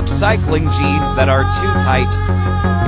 Upcycling jeans that are too tight.